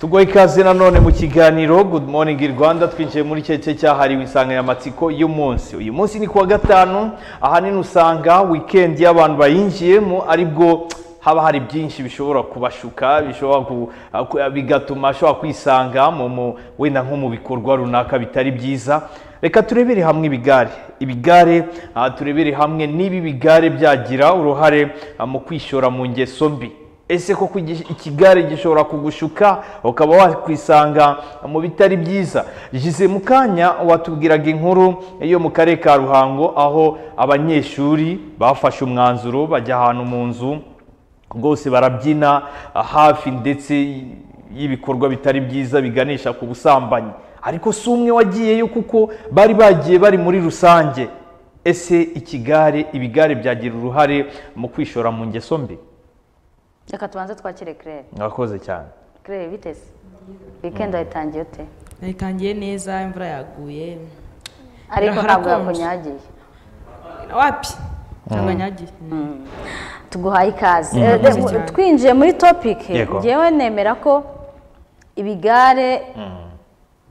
tugoye ikaze nanone mu kiganiro. Good morning rwanda. Twinjiye muri cye cyahariwe insanganyamatsiko y'umunsi. Uyu munsi ni kuwa gatanu. Ahanini usanga weekend y'abantu bayinjiyemo ari bwo haba hari byinshi bishobora kubashuka bigatuma ashobora kwisanga wenda nko mu bikorwa runaka bitari byiza. Reka turebere hamwe ibigare. Ibigare turebere hamwe niba ibigare byagira uruhare ah, mu kwishora mu ngeso mbi. Ese koko ikigare gishobora kugushuka ukaba wakwisanga mu bitari byiza. Gize mu kanya watubwiraga inkuru yo mu karere ka ruhango aho abanyeshuri bafashe umwanzuro bajya ahantu mu nzu rwose barabyina ah, hafi ndetse y'ibikorwa bitari byiza biganisha ku busambanyi. Ariko si umwe wagiyeyo kuko bari bagiye bari muri rusange. Ese ikigare ibigare byagira uruhare mu kwishora mu ngeso mbi? Reka tubanze twakire claire. Mwakoze cyane. Claire biteze weekend wayitangiye ute? Nayitangiye neza imvura yaguye. Ariko ntabwo yakunyagiye. Wapi? Ntabwo nyagiye. Tuguhaye ikaze. Mm. Eh, Murakoze de- cyane. twinjiye muri topic. Yego. ngewe nemera ko ibigare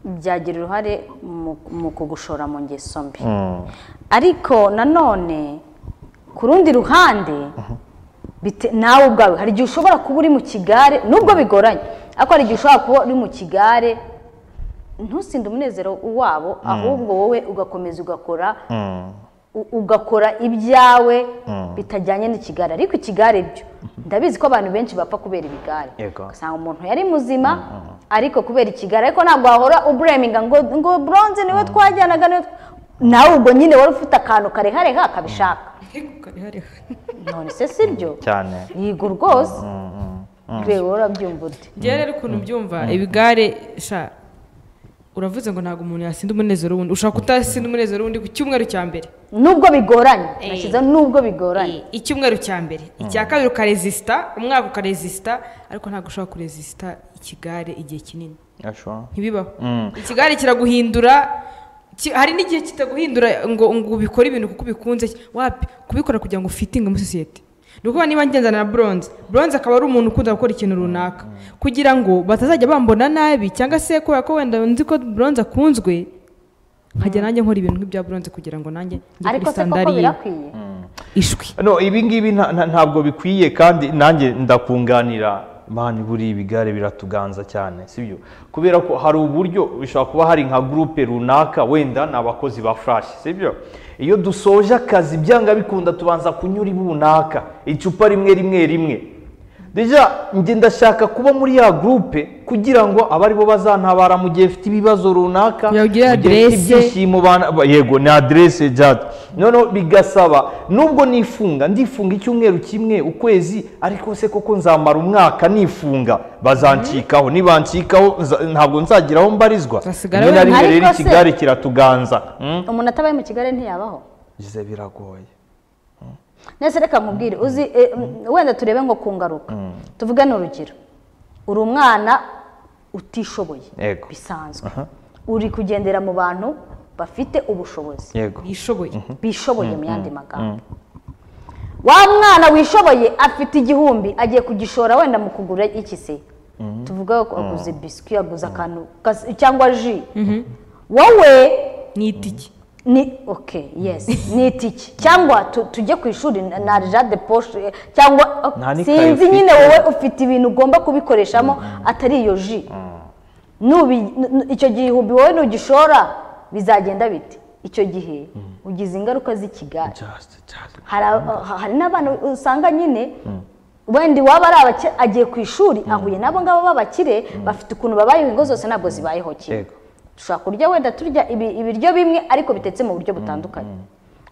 byagira uruhare mu- kugushora mu ngeso mbi. Ariko nanone ku rundi ruhande bite- nawe ubwawe. Hari igihe ushobora kuba uri mu kigare nubwo bigoranye. Ariko hari igihe ushobora kuba uri mu kigare ntusinde umunezero wabo ahubwo wowe ugakomeza ugakora u- ugakora ibyawe bitajyanye n'ikigare. Ariko ikigare byo ndabizi ko abantu benshi bapfa kubera ibigare. Ugasanga umuntu yari muzima ariko kubera ikigare ariko ntabwo wahora ubureminga ngo ngo bronze ni we twajyanaga nawe ubwo nyine wari ufite akantu karehareha kabishaka none se si byo cyane yiga rwose reba urabyumva ute ngewe rero ukuntu byumva ibigare sha uravuze ngo ntabwo umuntu yasinda umunezero wundi ushobora kutasinda umunezero wundi ku cyumweru cya mbere? Nubwo bigoranye. Eh. nashyizeho nubwo bigoranye. Icyumweru cya mbere. Icya kabiri ukarezisita umwaka ukarezisita ariko ntabwo ushobora kurezisita ikigare igihe kinini. Ntibibaho. Ikigare kiraguhindura ki- hari n'igihe kitaguhindura ngo ngo ubikore ibintu kuko ubikunze wapi kubikora kugira ngo ufitinge muri sosiyete. Ni ukuvuga niba ngenzana na bronze. Bronze akaba ari umuntu ukunda gukora ikintu runaka. Kugira ngo batazajya bambona nabi cyangwa se kubera ko wenda nzi ko bronze akunzwe nkajya nanjye nkora ibintu nk'ibya bronze kugira ngo nanjye njye ariko kuri sandari birakwiye? ishwi. No ibi ngibi nta- nta- ntabwo bikwiye kandi nanjye ndakunganira. Mani buriya ibigare biratuganza cyane sibyo? Kubera ko hari uburyo bishobora kuba hari nka gurupe runaka wenda ni abakozi ba furashi sibyo? Iyo dusoje akazi byanga bikunda tubanza kunyura ibunaka icupa rimwe rimwe rimwe. Njye ndashaka kuba muri ya gurupe kugira ngo abe ari bo bazantabara mu gihe mfite ibibazo runaka mu gihe adresse. ibyishimo yego ni aderese jade noneho bigasaba. Nubwo nifunga ndifunga icyumweru kimwe ukwezi ariko se koko nzamara umwaka nifunga. Bazancikaho. Nibancikaho nza- ntabwo nzagira aho mbarizwa rimwe na rimwe rero ikigare kiratuganza Mm? umuntu atabaye mu kigali ntiyabaho? Gize biragoye nese reka nkubwire uzi eh, mm, wenda turebe nko ku ngaruka tuvuge ni urugero uri umwana utishoboye bisanzwe. Uri kugendera mu bantu bafite ubushobozi. Bishoboye. Bishoboye mu yandi magambo. Wa mwana wishoboye afite igihumbi agiye kugishora wenda mu kugura iki se tuvuga ko aguze biswi aguze akantu cyangwa ji. Wowe ni itike ni ok yes. Ni itiki cyangwa tu- tujye ku ishuri na- jade poshe cyangwa Nta n'ikayi sinzi nyine wowe ufite ibintu ugomba kubikoreshamo atari iyo ji n- icyo gihumbi wowe nugishora bizagenda bite icyo gihe ugize ingaruka z'ikigare. Hari aba- hari n'abana usanga nyine wenda iwaba ari abakire agiye ku ishuri ahuye n'abo ngabo b'abakire bafite ukuntu babayeho ingo zose ntabwo zibayeho kimwe. Dushobora kurya wenda turya ibi- ibiryo bimwe ariko bitetse mu buryo butandukanye.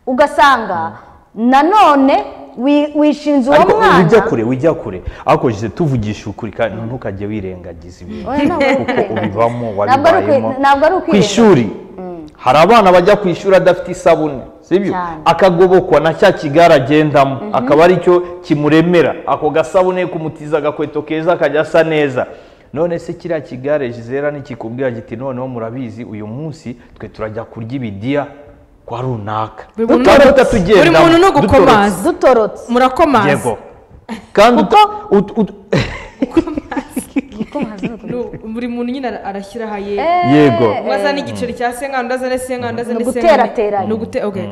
Ugasanga nanone wi- wishinze uwo ariko mwana wijya kure wijya kure. Jize tuvugisha ukuri kandi ntukajye wirengagiza ibintu. Kuko ukwi- wabibayemo. ku ishuri. Hari abana bajya ku ishuri adafite isabune sibyo akagobokwa na cya kigare agendamo. Akaba ari cyo kimuremera. Ako gasabune kumutiza agakweto keza akajya asa neza. None se kiriya kigare jizera nikikubwira giti noneho murabizi uyu munsi twe turajya kurya ibidiya kwa runaka. Buri muntu ni- utatugendamo, buri muntu ni dutorotse. ugukomaza dutorotse. Murakomaza. Yego. Kandi buri muntu nyine ara- arashyira aha ye Yego. umwe azana igiceri cya senkani undi azane senkani undi azane Ni uguterateranya. ni ugute okay.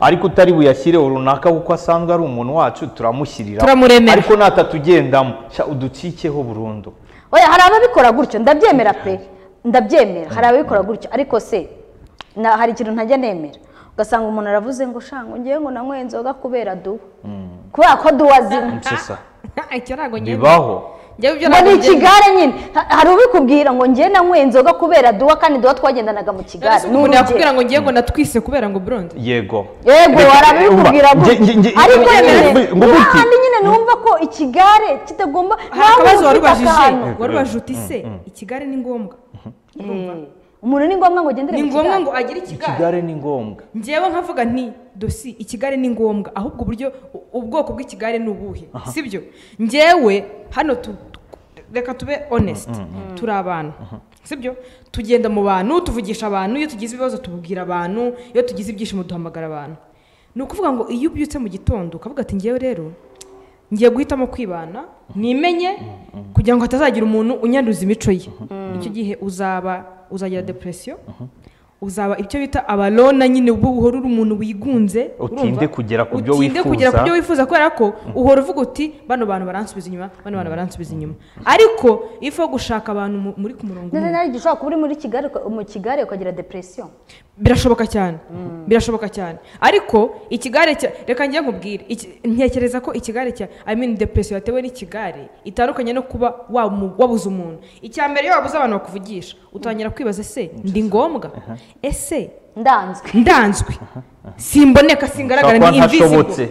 Ariko utari buyashyireho runaka kuko asanzwe ari umuntu wacu turamushyirira Turamuremera. ariko natatugendamo. Sha uducikeho burundu. Oya hari ababikora gutyo? Ndabyemera pe. Ndabyemera. Hari ababikora gutyo? Ariko se na- hari ikintu ntajya nemera. Ugasanga umuntu aravuze ngo shango ngewe ngo nanyweye inzoga kubera duwa. Kubera ko duwa zimwe bibaho. Ngo ni ikigare nyine Ha- hari ubikubwira ngo ngewe nanyweye inzoga kubera duwa kandi duwa twagendanaga mu kigare umuntu yakubwira ngo ngiye ngo natwise kubera ngo blonde yego yego nge- ariko kandi nyine numva ko ikigare kitagomba hari akabazo wari ufite ubajije akantu. wari ubajije uti se ikigare ni ngombwa Eh, umuntu ni ngombwa ngo ugendere ni mu ngombwa kigare ngo agire ikigare ikigare ni ngombwa. Njyewe nkavuga nti dosi ikigare ni ngombwa. Ahubwo uburyo ubwoko bw'ikigare ni ubuhe? Sibyo njyewe hano tu- tu- reka tube honest. Turi abantu. Sibyo tugenda mu bantu tuvugisha abantu iyo tugize ibibazo tubwira abantu iyo tugize ibyishimo duhamagara abantu. Ni ukuvuga ngo iyo ubyutse mu gitondo ukavuga ati ngewe rero ngiye guhitamo kwibana nimenye kugira ngo hatazagira umuntu unyanduza imico ye. Icyo gihe uzaba uzagira depresiyo uzaba icyo bita abarona nyine uba uhora uri umuntu wigunze Utinde kugera ku byo utinde wifuza. kugera ku byo wifuza kubera ko uhora uvuga uti bano bantu baransubiza inyuma bano bantu baransubiza inyuma. Ariko ifu yo gushaka abantu mu- muri ku murongo umwe nawe igihe ushobora kuba uri muri kigali mu kigare ukagira depresiyo birashoboka cyane birashoboka cyane. Ariko ikigare cya reka njye nkubwire ntekereza ko ikigare cya i mean depression yatewe n'ikigare itandukanye no kuba wabuze umuntu. Icya mbere iyo wabuze abantu bakuvugisha utangira kwibaza ese ndi ngombwa? Ese? Ndanzwe. Ndanzwe. Simboneka singaragara ni invisible.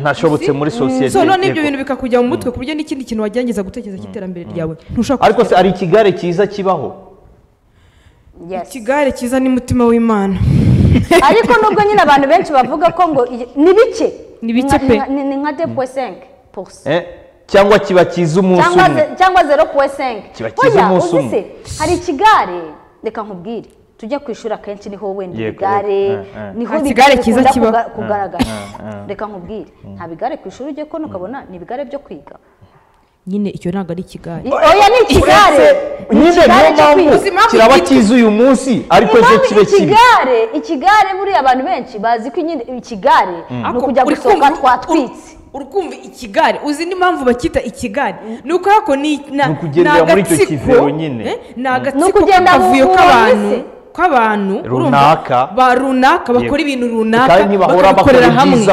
ntashobotse. muri sosiyete so none ibyo bintu bikakujya mu mutwe ku buryo n'ikindi kintu wagerageza gutekereza cy'iterambere ryawe ntushobora ariko se hari ikigare cyiza kibaho? Ikigare cyiza n'umutima w'imana. Ariko nubwo nyine abantu benshi bavuga ko ngo ni bike? Ni bike pe. ni ni nka de puwe senke Eh, cyangwa kiba cyiza umunsi cyangwa umwe. cyangwa zero puwe senke Kiba cyiza umunsi umwe. hari ikigare? Reka nkubwire. Tujya ku ishuri akenshi ni ho wenda yego. Eh, eh. ni ho kigare cyiza kuga- kugaragara reka nkubwire. Nta bigare ku ishuri ujye kubona ukabona ni ibigare byo kwiga. Nyine icyo ntabwo ari ikigare oya ni ikigare ni nyine ikigare niyo cyo mpamvu kiraba cyiza uyu munsi ariko ejo kibe kibi ikigare ikigare buriya abantu benshi bazi ko nyine ikigare ni Ako- ukujya gusohoka twatwitse. uri kumva ikigare. Uzi n'impamvu bacyita ikigare? Ni uko hako ni Ni ni agatsiko, eh, ni Ni agatsiko buntu k'abantu. Urumva, Runaka. runaka bakora ibintu runaka bakabikorera hamwe.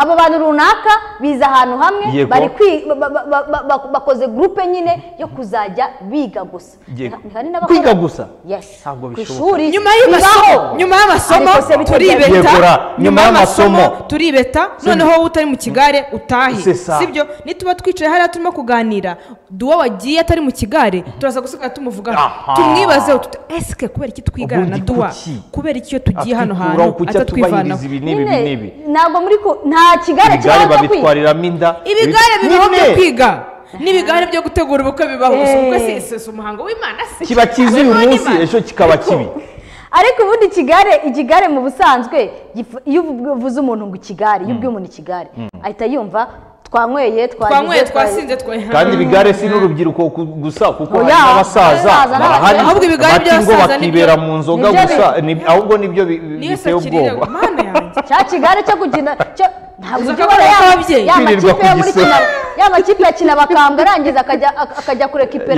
Abo bantu runaka biza ahantu hamwe Yego. bari kwi- ba- ba- ba- ba- ba- bakoze gurupe nyine yo kuzajya biga gusa. Kwiga gusa? yes. Ntabwo bishoboka. nyuma y'amasomo turibeta. nyuma y'amasomo turibeta. Noneho wowe utari mu kigare utahe sibyo? Nituba twicaye hariya turimo kuganira. Duwo wagiye atari mu kigare turaza gusigara tumuvugaho tumwibazeho esike kubera iki twigana na duwa? kubera iki iyo tugiye hano hantu atatwivanaho ntabwo muri ku nta kigare ibigare kibaho cyo kwiga. babitwariramo inda ibigare bibaho byo kwiga. N'ibigare byo gutegura ubukwe bibaho. Gusa Eh. ubukwe si- si si umuhango w'imana se kiba cyiza uyu munsi ejo kikaba kibi. ariko ubundi ikigare ikigare mu busanzwe iyo uvuze umuntu ngo ikigare iyo ubwiye umuntu ikigare ahita yumva twanyweye twanyweye twasinze twaye kandi ibigare si n'urubyiruko ku- gusa kuko hari n'abasaza abasaza barahari Ahubwo ibigare by'abasaza bakibera mu nzoga gusa ahubwo ni byo biteye ubwoba. Cya kigare cyo cyo ntabwo ya- makipe yakina bakambwa arangiza akajya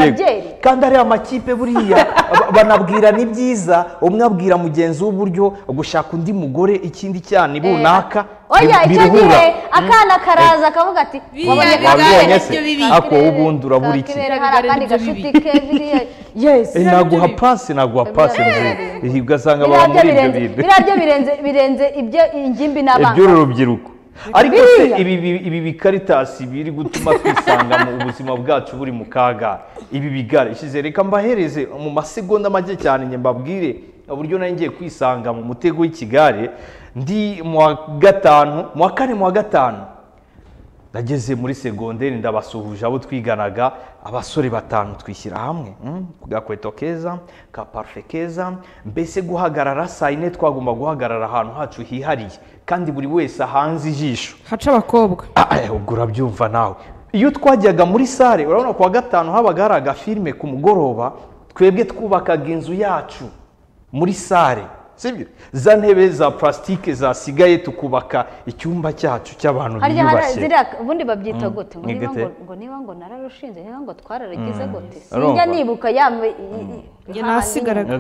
Yego. byeri. Kandi ariya makipe buriya. Ba- banabwirana ibyiza umwe abwira mugenzi we uburyo gushaka undi mugore ikindi cyane runaka. Oya icyo gihe akana karaza akavuga ati wabonye ako ubundi urabura iki? Hari akandi gashuti ke biriya. Eh, naguha pasi naguha pasi Biriya nzi biriya ugasanga byo muri ibyo bintu. biriya byo birenze birenze ibyo ingimbi n'abana. Iby'uru rubyiruko ariko se ibi bi- ibi bikaritasi biri gutuma twisanga mu buzima bwacu buri mu kaga. Ibi bigare ishize reka mbahereze mu masegonda make cyane mbabwire uburyo nari ngiye kwisanga mu mutego w'ikigare ndi mu wa gatanu mu wa kane mu wa gatanu. Nageze muri segonderi ndabasuhuje abo twiganaga abasore batanu twishyira hamwe mm, ku gakweto keza ka parufe keza. Mbese guhagarara saa yine twagomba guhagarara ahantu hacu hihariye. Kandi buri wese ahanze ijisho. Haca abakobwa. Ah, eh, ubwo urabyumva nawe. Iyo twajyaga muri sare urabona ku wa gatanu habaga hari agafilime ku mugoroba twebwe twubakaga inzu yacu muri sare sibyo za ntebe za purasitike zasigaye tukubaka icyumba cyacu cy'abantu biyubashye. ziriya ubundi babyita gute? Ngo niba gute? ngo ngo niba ngo nararushinze niba ngo twararagize gute? Urumva? sinjya nibuka yambaye Njye nasigaraga.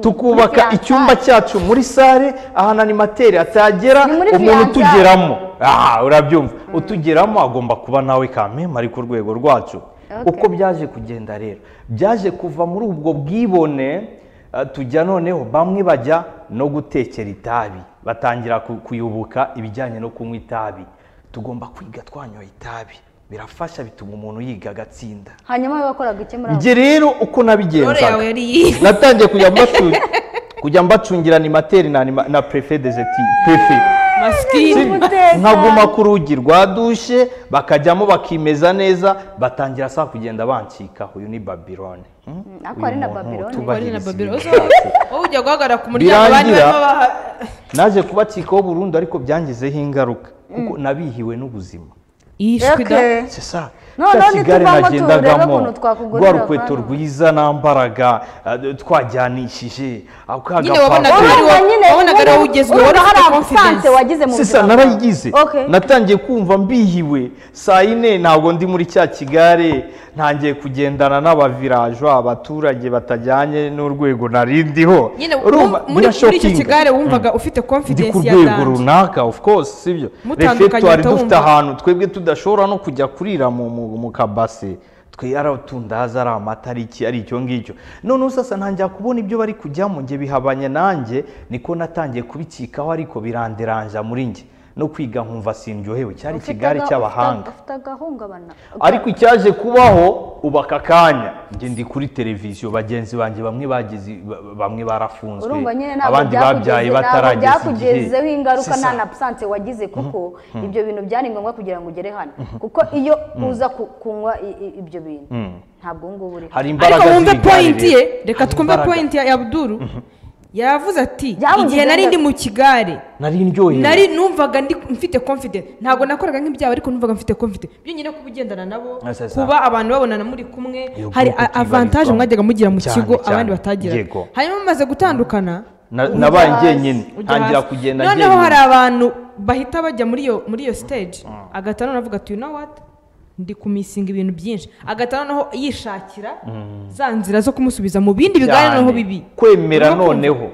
Tukubaka muri icyumba cyacu muri sare ahantu animateri atagera umuntu utugeramo aha urabyumva. Utugeramo agomba kuba nawe kameme ari ku rwego rwacu. Uko byaje kugenda rero. Byaje kuva muri ubwo bwibone tujya noneho bamwe bajya no gutekera itabi. Batangira ku- kuyoboka ibijyanye no kunywa itabi. Tugomba kwiga twanyoye itabi. Birafasha bituma umuntu yiga agatsinda. Hanyuma we wakoraga iki muri njye rero uko nabigenzaga natangiye kujya mbacu kujya mbacungira animateri na, anima- na prefe dezeti Umutekano. Nkaguma ku rugi rwa dushe bakajyamo bakimeza neza batangira saa kugenda bancika. Uyu ni babilone. Hmm? Babylone. utubahiriza Ari na byacu. wowe ujya guhagarara ku muryango abandi Birangira- barimo baha naje kubacikaho burundu ariko byangizeho ingaruka. Kuko nabihiwe n'ubuzima. Yishwe da Turebe nagendagamo. rwa rukweto rwiza nambaraga eh, twajyanishije. Ufite sisa narayigize. Natangiye kumva mbihiwe. Saa yine ntabwo ndi muri cya kigare. Ntangiye kugendana n'abavirajo abaturage batajyanye n'urwego narindiho muri icyo kigare wumvaga ufite ndi ku confidence ya rwego runaka of course sibyo? Refegitwari uhita dufite ahantu twebwe tudashobora no kujya kurira mu, mu, kabase. Twe ari utundaza ari amatariki ari icyo ngicyo. Noneho sasa ntangira kubona ibyo bari kujyamo. Njye bihabanye nanjye niko natangiye kubicikaho ariko biranderanja muri njye. No kwiga nkumva sindyohewe cyari ikigare cy'abahanga. ariko icyaje kubaho ubu aka kanya njye ndi kuri televiziyo bagenzi banjye bamwe bagize ba- bamwe barafunzwe. Urumva nyine ntabwo abandi babyaye batarageza igihe. byakugezeho ingaruka nta na absence wagize kuko ibyo bintu byari ngombwa kugira ngo ugere hano. Kuko iyo uza ku- kunywa ibyo bintu ntabwo ubu ngubu uri hano. hari ariko imbaraga ye. reka twumve point ya abduru yavuze ati igihe nari ndi mu kigare. Nari ndyohewe. Nari numvaga ndi mfite confidence ntabwo nakoraga nk'ibyawe ariko numvaga mfite confidence byonyine kuba ugendana nabo Ah, kuba abantu babonana muri kumwe hari groupe a- avantage utibarizwamo. mwajyaga mugira mu kigo abandi batagira Yego. hanyuma mumaze gutandukana. Nabaye njyenyine. Ntangira kugenda noneho hari njyenyine. abantu bahita bajya muri iyo muri iyo stage. Agahita noneho avuga ati you know what? Ndi kumisinga ibintu byinshi. Agahita noneho yishakira za nzira zo kumusubiza mu bindi Cyane. noneho bibi. kwemera noneho.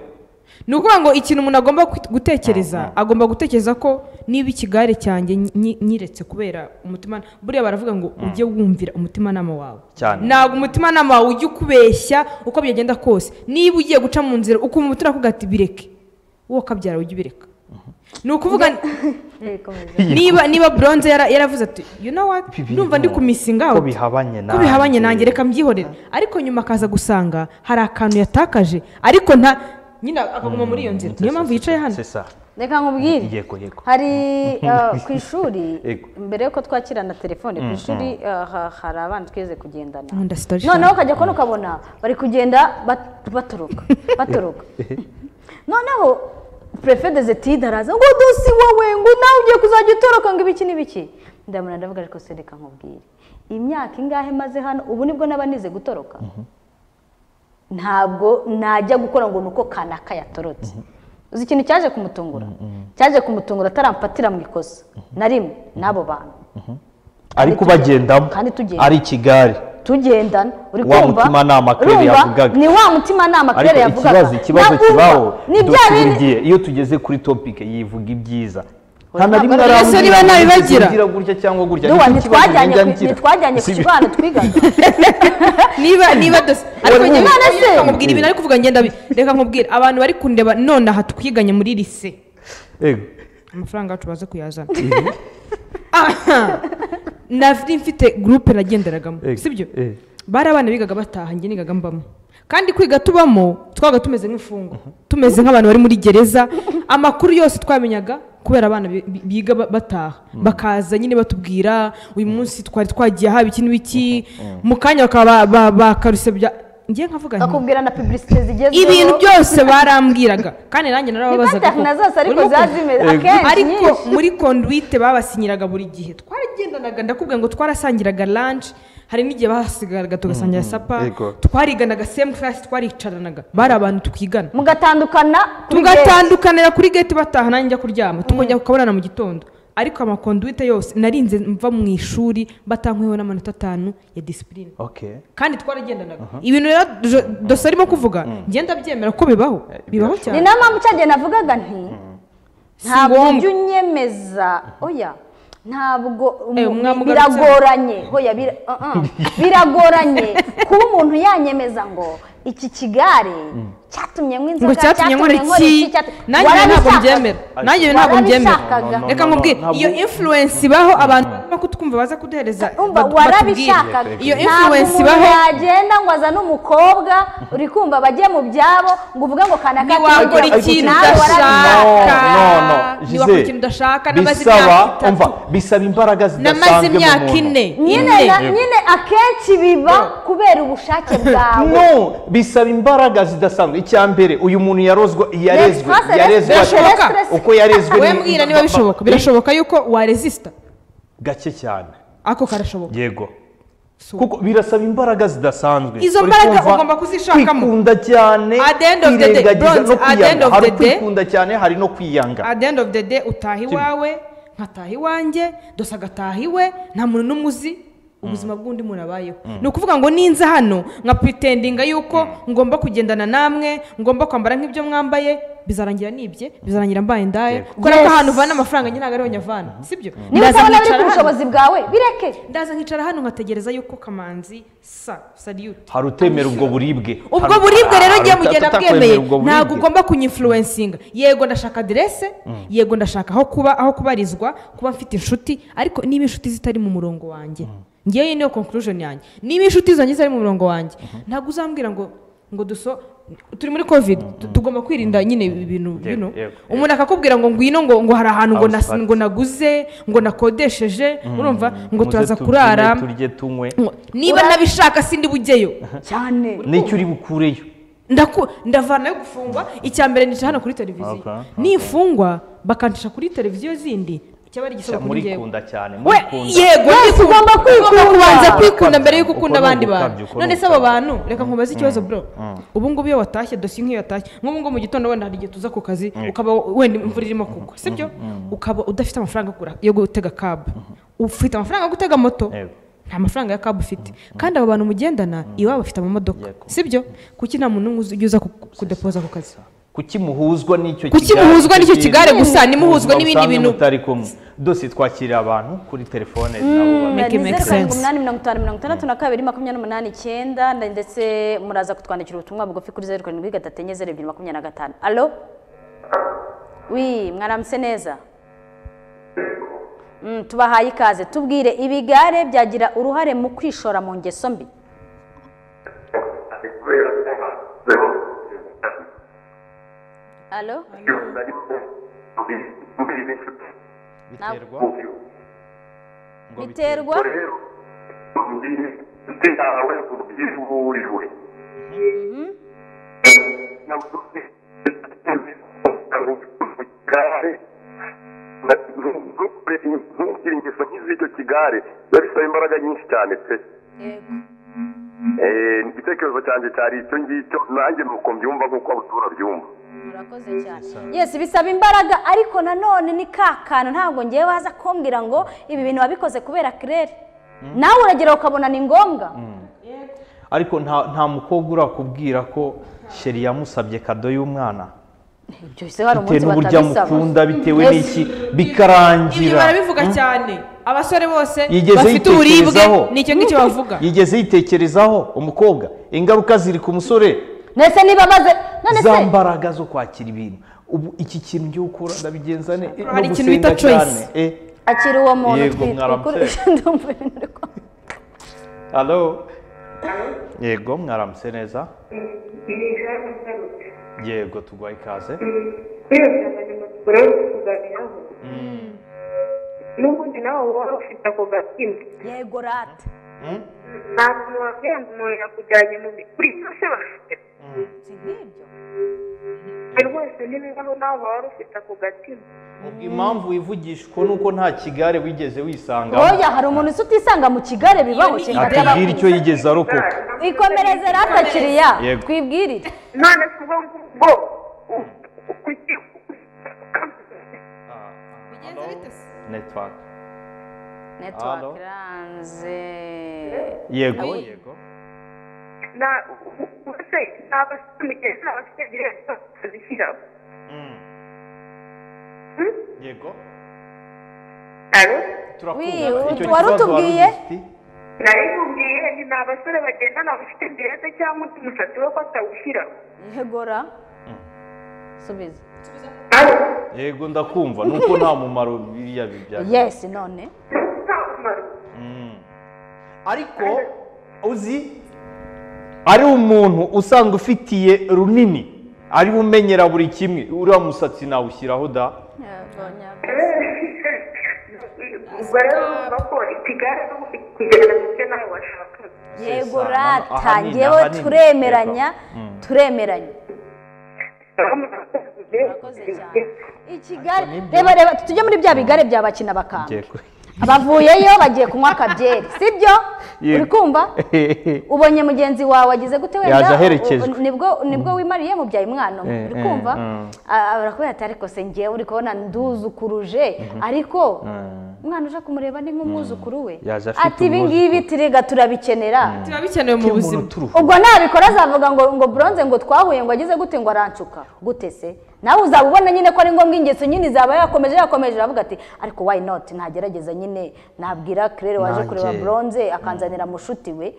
Ni ukuvuga ngo ikintu umuntu agomba gutekereza agomba gutekereza ko niba ikigare cyanjye nyi- nyiretse kubera umutima buriya baravuga ngo ujye wumvira umutimanama wawe. Ntabwo umutimanama wawe ujya ukubeshya uko byagenda kose. Niba ugiye guca mu nzira ukumva umutima ati bireke wowe ukabyara ujye ubireka. Ni ukuvuga Eh, niba niba bronze yara- yaravuze ati you know what? Ndumva ndi out." bihabanye ko bihabanye nanjye. reka mbyihorere. Ariko nyuma akaza gusanga hari akantu yatakaje. Ariko nta nyine akaguma muri iyo nzira. Niyo mpamvu yicaye hano. C'est ça. reka nkubwire. Yego yego. Hari uh, ku ishuri mbere yuko twakira na telefone ku ishuri uh, ha- hari abana twize kugendana. Noneho ukajya kubona ukabona bari kugenda bat- batoroka batoroka. Noneho perefe de zetide araza ngo dusi wowe ngo nawe ugiye kuzajya utoroka ngo ibiki n'ibiki? Ndabona ndavuga ariko se reka nkubwire imyaka ingahe maze hano? Ubu ni bwo naba nize gutoroka. Ntabwo najya gukora ngo ni uko kanaka yatorotse. Uzi ikintu cyaje kumutungura? Cyaje kumutungura atarampatira mu ikosa. Na rimwe n'abo bantu. Ariko tugenda- bagendamo. Kandi tugenda. Tugendana uri Wa kumva ni wa mutimanama ariko Claire yavugaga. ikibazo ikibazo Ntabwo kibaho gihe iyo tugeze kuri topike yivuga ibyiza. Oya, nta na rimwe ntabwo ari- Ese niba nabibagira? ugira gutya cyangwa gutya? Duwa, ni cyo kibazo ntitwajyanye ku- hano twigaga niba niba ariko nkubwire ibintu ari kuvuga ngenda reka nkubwire. Abantu bari kundeba none aha twiganye muri lise. Yego. amafaranga yacu baze kuyazana. Aha nari mfite gurupe nagenderagamo Yego. sibyo? Eh. bari abana bigaga bataha njye nigaga mbamo. Kandi kwiga tubamo twabaga tumeze nk'imfungwa tumeze nk'abantu bari muri gereza. Amakuru yose twamenyaga kubera abana bi- bi- biga ba- bataha. Bakaza nyine batubwira uyu munsi twari twagiye haba iki n'ibiki mu kanya bakaba bakaruse bya ngiye nkavuga nti bakubwira na publicité zigezweho ibintu byose barambwiraga. Kandi nanjye narababazaga ariko muri conduite babasinyiraga buri gihe. Twaragendanaga ndakubwira ngo twarasangiraga lunch hari n'igihe bahasigaraga tugasangira sapa Ego. twariganaga same class twaricaranaga bari abantu twigana. Mugatandukana tugatandukanira kuri gate bataha nanjye njya kuryama. Tukongera kukabonana mu gitondo. Ariko amakonduite yose narinze mva mu ishuri batankweho n'amanota atanu ya disipurine okay kandi twaragendanaga. Ibintu rero dose arimo kuvuga ngenda byemera ko bibaho. Bibaho ni cyane na yo mpamvu cyagiye navugaga nti Si ntabwo ujya unyemeza. Oya. Ntabwo Eh, biragoranye. Bira- uh-uh. biragoranye. Kuba umuntu yanyemeza ngo iki kigare cyatumye nk'inzoga ngo cyatumye nkora nkora iki cyatu- nanjye ibi ntabwo warabishakaga. mbyemera nanjye ibi ntabwo mbyemera Warabishakaga. No, no, reka no, no, nkubwire ntabwo- iyo influence ibaho abantu barimo kutwumva baza kuduhereza umva batu- warabishakaga batubwire. iyo ntabwo influence umuntu ibaho yagenda ngo azane umukobwa uri kumva bajye mu byabo ngo uvuge ngo kanaka ntiwakora Ariko- ikintu nawe udashaka No, no, no. ntiwakora Gisele, ikintu udashaka namaze bisaba imyaka umva itatu bisaba imbaraga namaze zidasanzwe mu imyaka muntu ine nyine ine na- nyine akenshi biba kubera ubushake bwawe no bisaba imbaraga zidasanzwe icya mbere uyu muntu yarozwa yarezwe yarezwe. uko yarezwe we ni- mbwira niba bishoboka. Birashoboka yuko waresisita gake cyane. Ako karashoboka. Yego. Kuko birasaba imbaraga zidasanzwe. Izo mbaraga ugomba kuzishakamo. kwikunda cyane At the end of the day, kwirengagiza no at the end kwiyanga. of hari the day- kwikunda cyane hari no kwiyanga. At the end of the day utaha iwawe nkataha iwanjye dose agataha iwe nta muntu n'umwe uzi ubuzima bw'undi muntu abayeho. Ni ukuvuga ngo ninza hano nka pretendinga yuko ngomba kugendana namwe ngomba kwambara nk'ibyo mwambaye bizarangira nibye? Bizarangira mbaye indaya kubera ko ahantu uvana amafaranga nyine ntabwo ariho nyavana sibyo? Niba Ndaza utabona biri nkicara ku hano- bushobozi bwawe bireke. Ndaza nkicara hano nkategereza yuko kamanzi sa saliyuti hari utemera ubwo buribwe. Ubwo buribwe rero ngiye mugenda bwemeye ntabwo ugomba kunyinfluencinga yego ndashaka aderese. Yego ndashaka aho kuba aho kubarizwa kuba mfite inshuti. Ariko niba inshuti zitari mu murongo wanjye ngewe niyo conclusion yanjye. Niba inshuti zanjye zitari mu murongo wanjye ntabwo uzambwira ngo ngo duso turi muri covid tu- tugomba kwirinda nyine ibintu bino. umuntu akakubwira ngo ngwino ngo ngo hari ahantu ngo naguze ngo nakodesheje urumva? Ngo turaza kurara. turye tunywe. Ngo- niba nabishaka sindi bujyeyo cyane. N'icyo uri bukureyo. Ndaku- ndavanayo gufungwa. Icya mbere nica hano kuri televiziyo. nifungwa bakancisha kuri televiziyo zindi. Murikunda cyane yego ugomba kwikunda. Ugomba kubanza kwikunda mbere y'uko uko ukunda abandi bantu. none se abo bantu reka nkubaze ikibazo bro. Ubu ngubu iyo watashye dosiye nk'iyo watashye. Nk'ubu ngubu mu gitondo wenda hari igihe tuza ku kazi ukaba wenda imvura irimo kugwa. Sibyo? Ukaba udafite amafaranga yo gutega kabu ufite amafaranga yo gutega moto? Nta mafaranga ya kabu ufite. Kandi abo bantu mugendana iwabo bafite amamodoka. Sibyo? Kuki nta muntu n'umwe uzi- ujya uza ku- kudepoza ku kazi? Kuki muhuzwa n'icyo Kuki kigare, muhuzwa n'icyo kigare gusa, ntimuhuzwe Ubuzima n'ibindi bintu? mutari kumwe? Dose twakira abantu kuri telefone umunani mirongo itanu mirongo itandatu na kabiri makumyabiri n'umunani icyenda nda- ndetse muraza kutwandikira ubutumwa bugufi kuri zeru karindwi gatatu enye zeru ebyiri makumyabiri na gatanu. Alo wi mwaramutse neza? Mm, tubahaye ikaze. Tubwire ibigare byagira uruhare mu kwishora mu ngeso mbi. Alo biterwa ngo biterwa yawe ubyivuriwe ntugire ingeso nk'iz'icyo kigare biba bisaba imbaraga nyinshi cyane pe Yego. Eh, igitekerezo cyanjye cyari icyo ngicyo nanjye ni uko mbyumva nk'uko abatura byumva murakoze cyane. Yes bisaba imbaraga ariko nanone ni ka kantu ntabwo ngewe waza kumbwira ngo ibi bintu wabikoze kubera kirere nawe uragera ukabona ni ngombwa. Ariko nta nta mukobwa urakubwira ko sheri yamusabye kado y'umwana? Ibyo se hari bitewe n'uburyo amukunda bitewe n'iki? Ibyo bikarangira barabivuga cyane. Abasore bose bafite uburibwe. ni icyo ngicyo bavuga. Yigeze yitekerezaho. Umukobwa ingaruka ziri ku musore. Ndetse niba none za mbaraga zo kwakira ibintu. Ubu iki kintu ngiye gukora ndabigenza ne? No Hari ikintu bita cyane. Eh. Akiri uwo muntu twikoresha ndumva ibintu uri halo yego mwaramutse neza. Yego tugwaye ikaze turi kuganiraho n'ubundi nawe waba ufite ako gatima yego rata. Nta muntu wabwira ngo umuntu yakujyanye mu bi- ni byo rwose n'ibibazo impamvu wivugishwa nuko nta kigare wigeze wisanga oya hari umuntu usa utisanga mu kigare bibaho atubwira icyo yigeze arokoka ikomereze ratakiriya twibwirire. None tuba ngo bigenze bite se? Netiwaka iranze. Yego. Yego. Na ubuse abafite umugenzi n'abafite direct bazishyiraho yego alo wari utubwiye? ufite? nari nkubwiye ni abasore bagendana bafite direct cyangwa undi musatsi we ko atawushyiraho yegora subiza. Yego ndakumva. Nuko nta mumaro biriya bibya yes none. Nta kamaro ariko uzi ari umuntu usanzwe ufitiye runini. Ari umenyera buri kimwe. Uriya musatsi nawushyiraho da? Ubwo rero urumva ko kugenda mu byo nawe washakaga. Yego rata. ngewe turemeranya turemeranya. Ikigare reba reba tujye muri bya bigare bya bakina bakanga Yego. Bavuyeyo bagiye kunywa akabyeri sibyo uri kumva? Ubonye mugenzi wawe agize gute wenda? Nibwo ni bwo wimariye mubyaye umwana umwe Eh, uri eh, kumva? mm. Barakubwira ati ariko se ngewe uri kubona nduzukuruje. Ariko umwana uje kumureba ni nk'umwuzukuru we. Afite ati ibi ngibi turiga turabikenera. Biba bikenewe mu buzima. ubwo nabikora azavuga ngo ngo bronze ngo twahuye ngo ageze gute ngo arancuka. Gute se? Nawe uzaba ubona nyine ko ari ngombwa ingeso nyine izaba yakomeje yakomeje. Aravuga ati ariko why not? Ntagerageza nyine. Nabwira claire waje kureba bronze akanzanira mushuti we.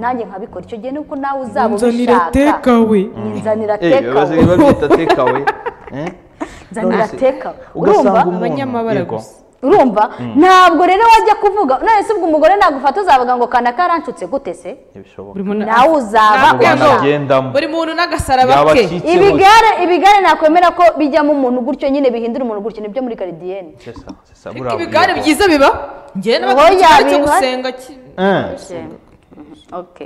Nanjye nkabikora icyo gihe. Nuko nawe uzaba nzanira ubishaka tekawe nzanira Eh, tekawe tekawe nzanira tekawe ugasanga urumva? umuntu Abanyamabara yego. gusa. Urumva? Ntabwo rero wajya kuvuga. None se ubwo umugore nagufata uzavuga ngo kana karanshutse gute se? Nawe uzaba buri muntu n'agasaraba ke. ibigare ibigare nakwemera ko bijyamo umuntu gutyo nyine bihindura umuntu gutyo. Nibyo muri garidiyeni C'est ça, c'est ça, ariko buriya ibigare byiza bibaho njyewe Oya, n'abakiriya cyo biba- gusenga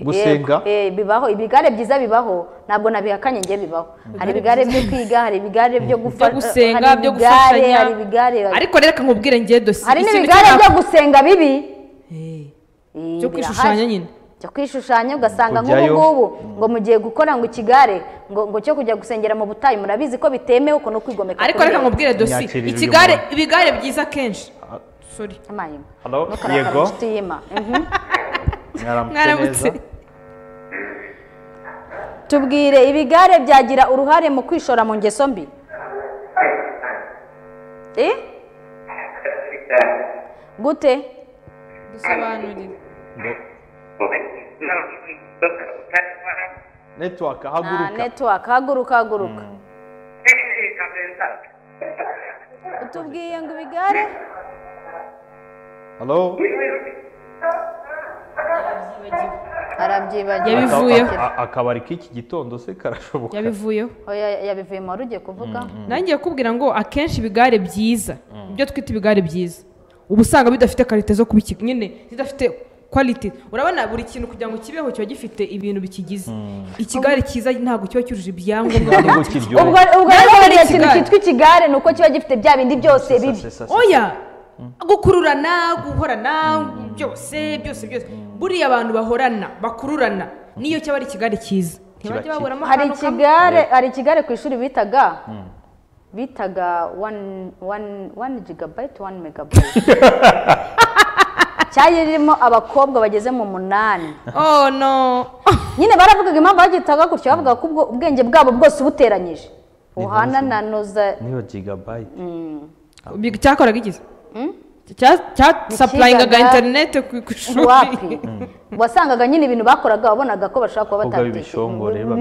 Gusenga? yego. Eh, bibaho. Ibigare byiza bibaho. Ntabwo nabihakanye njye bibaho. Hari ibigare byo kwiga hari ibigare byo gusenga hari byo gufashanya. hari ibigare. Ariko reka nkubwire njye dosiye. Hari n'ibigare byo gusenga bibi. Eh, Eh, byo kwishushanya nyine. Byo kwishushanya ugasanga nk'ubu ngubu ngo mugiye gukora ngo ikigare ngo ngo cyo kujya gusengera mu butayu murabizi ko bitemewe uko no kwigomeka ariko reka nkubwire dosiye. Ikigare ibigare byiza kenshi. Sorry. Amayima. Hello? Ntukarakare Yego. mwaramutse tubwire ibigare byagira uruhare mu kwishora mu ngeso mbi. Eh? gute? Dusobanurire. Network Ah, haguruka. network haguruka haguruka. Utubwiye ngo ibigare? Hello? Arabyibagiwe. Yabivuyeho. Aka- aka- akabari k'iki gitondo se karashoboka? Yabivuyeho. Yabivuye mu ugiye kuvuga? Nanjye kubwira ngo akenshi ibigare byiza. Ibyo twita ibigare byiza. Uba usanga bidafite karite zo kubikika iki- nyine zidafite kwaliti urabona buri kintu kugira ngo kibeho kiba gifite ibintu bikigize. Ikigare cyiza ntabwo kiba cyujuje ibyangombwa. Ubwo rero buriya kintu ikigare. cyitwa ikigare ni uko kiba gifite bya bindi byose bibi. oya! Gukururana guhorana byose byose byose buriya abantu bahorana bakururana. Niyo cyaba ari ikigare cyiza. Ntibajya baburamo hari ikigare hari ikigare ku ishuri bitaga bitaga one one one gigabyte one megabyte. Cyari ririmo abakobwa bageze mu munani. Oh no. Nyine baravugaga impamvu bagitaga gutyo bavuga ko ubwenge bwabo bwose ubuteranyije buhana na noza niyo gigabyte. Big- cyakoraga iki? Cyasapurayingaga Ikigaga- interineti ku ku ishuri wapi? Wasangaga nyine ibintu bakoraga wabonaga ko bashobora kuba bameze.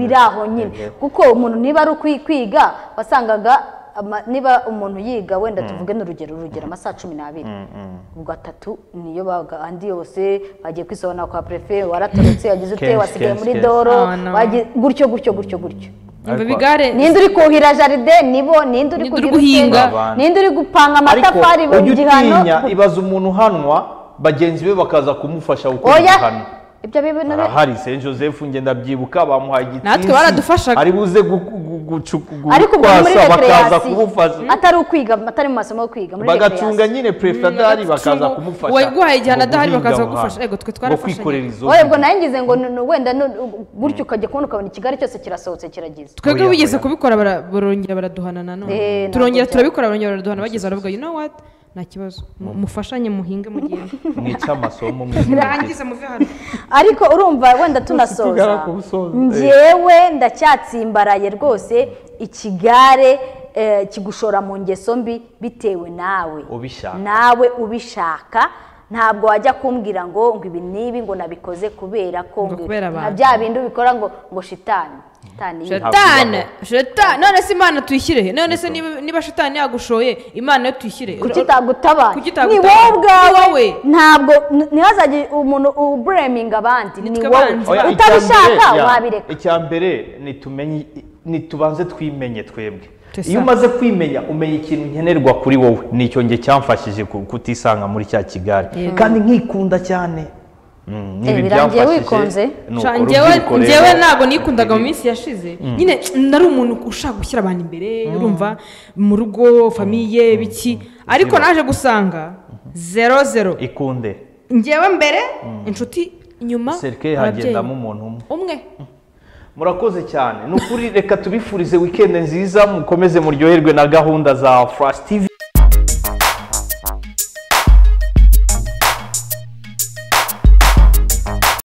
biri aho nyine. kuko umuntu niba ari ukwi- kwiga wasangaga niba umuntu yiga wenda tuvuge n'urugero urugero amasaha cumi n'abiri. Ubwo atatu niyo baga andi yose bagiye kwisobanura kwa prefe waratorotse wagize ute wasigaye muri doro Oh, gutyo gutyo gutyo gutyo. Ninde uri kuhira jaride nibo ninde uri guhinga? ninde uri gupanga ariko amatafari ujya mu gihano. utinya ibaza umuntu uhanwa bagenzi be bakaza kumufasha gukora igihano. Ibyo bintu arahari saint joseph ngenda byibuka bamuhaye igitsinsi. Natwe baradufashaga. ari buze gu- gu- gucu- gu- ariko ubwo ni muri gutwasa bakaza kumufasha. atari ukwiga atari mu masomo yo kwiga muri bagacunga nyine prefe adahari bakaza kumufasha. Uwaguhaye igihano ngo adahari bakaza kugufasha. Ego, twe wowe ubwo na yo ngize ngo wenda gutyo ukajya kubona ukabona ikigali cyose kirasohotse kiragize. Twebwe oya. kubikora bara- barongera baraduhana Eh, nanone ntabwo turongera turabikora barongera baraduhana. Bageze baravuga you know what? Nta kibazo. Mu- mufashanye muhinge mugende mwica amasomo birangiza muve hano. Ariko urumva wenda tunasoza. Njyewe ndacyatsimbaraye rwose ikigare eh, kigushora mu ngeso mbi bitewe nawe. Ubishaka. nawe ubishaka. Ntabwo wajya kumbwira ngo ngo ibi n'ibi ngo nabikoze kubera ko Ngo bya bindi ubikora ngo ngo shitani. Shitani yiwe. shetani. Shetani. None se imana tuyishyire he none se niba shetani yagushoye imana yo tuyishyire kuki itagutabara? Kuki ni wowe ubwawe. Ni ntabwo ntihazajye umuntu ubureminga abandi. Ni wowe. utabishaka wabireka. icya mbere nitumenye nitubanze twimenye twebwe. Iyo umaze kwimenya umenya ikintu nkenerwa kuri wowe. Nicyo nge cyamfashije ku- kutisanga muri cya kigare kandi nkikunda cyane. Mm, Eh, uko njyewe rero- njyewe ntabwo nikundaga mu minsi yashize. Nyine nari umuntu ushaka gushyira abantu imbere urumva mu rugo famiye biki ariko naje gusanga zero zero. Ikunde. Njyewe mbere inshuti inyuma hagendamo umuntu umwe. Umwe. Murakoze cyane. Ni ukuri reka tubifurize wikendi nziza mukomeze muryoherwe na gahunda za furashi tivi